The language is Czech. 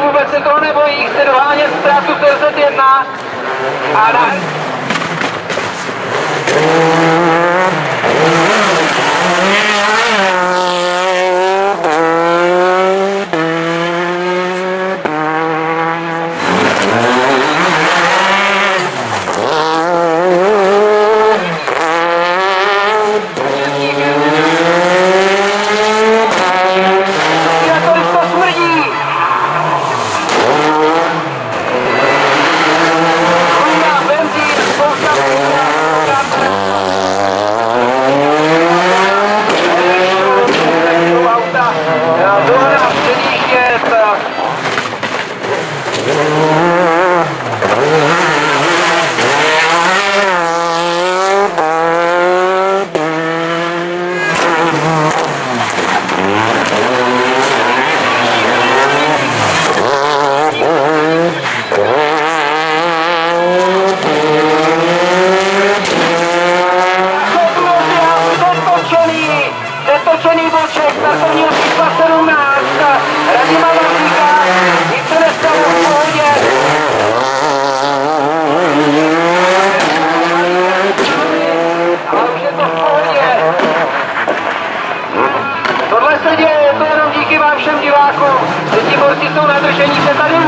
vůbec se toho nebojí, chce dohánět ztrátu CZ1 a na se děje, je to jenom díky vám všem divákům. Ti borci jsou nadržení, se tady